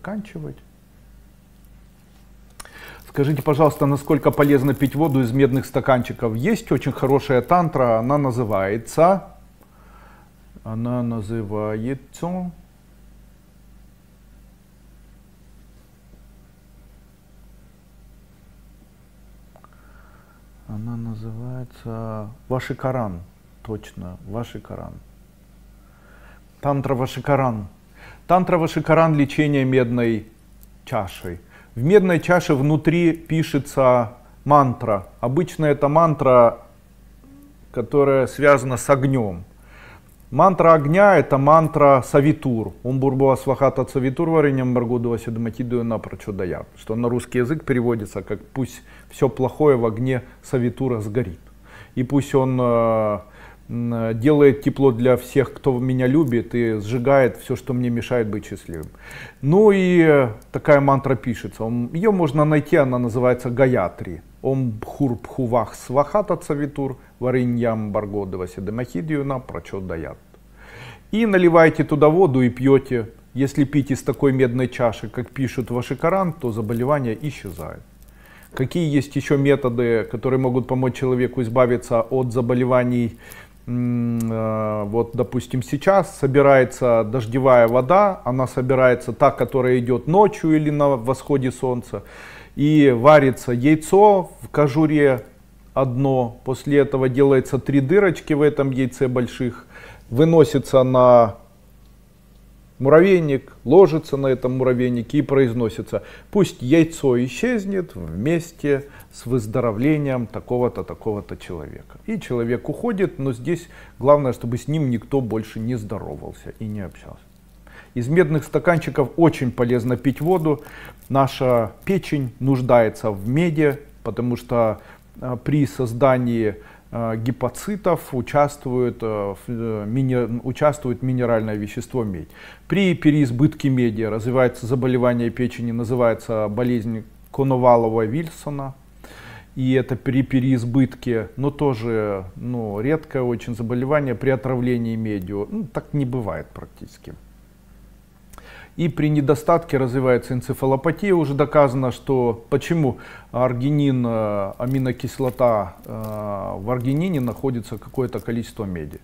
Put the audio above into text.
заканчивать. Скажите, пожалуйста, насколько полезно пить воду из медных стаканчиков? Есть очень хорошая тантра, она называется, она называется, она называется Вашикаран, точно, Вашикаран. Тантра Вашикаран. Тантра Вашикаран лечение медной чашей. В медной чаше внутри пишется мантра. Обычно это мантра, которая связана с огнем. Мантра огня это мантра савитур. Он бурбуа свахата савитур вареньем баргудова седматидую на прочудаят. Что на русский язык переводится как пусть все плохое в огне савитура сгорит. И пусть он э, делает тепло для всех, кто меня любит, и сжигает все, что мне мешает быть счастливым. Ну и такая мантра пишется. Ее можно найти, она называется Гаятри. Ом бхур бхувах свахата цавитур вариньям баргодова седемахидию на прочет даят. И наливайте туда воду и пьете. Если пить из такой медной чаши, как пишут ваши Коран, то заболевание исчезает. Какие есть еще методы, которые могут помочь человеку избавиться от заболеваний Э, вот, допустим, сейчас собирается дождевая вода, она собирается та, которая идет ночью или на восходе солнца, и варится яйцо в кожуре одно, после этого делается три дырочки в этом яйце больших, выносится на муравейник, ложится на этом муравейнике и произносится, пусть яйцо исчезнет вместе с выздоровлением такого-то, такого-то человека. И человек уходит, но здесь главное, чтобы с ним никто больше не здоровался и не общался. Из медных стаканчиков очень полезно пить воду. Наша печень нуждается в меди, потому что э, при создании гепацитов участвует, э, э, участвует минеральное вещество медь. При переизбытке меди развивается заболевание печени, называется болезнь Коновалова-Вильсона. И это при переизбытке, но тоже ну, редкое очень заболевание при отравлении медью. Ну, так не бывает практически. И при недостатке развивается энцефалопатия. Уже доказано, что почему аргинин, э, аминокислота, э, в аргинине находится какое-то количество меди.